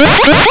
you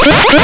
Ah!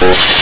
What?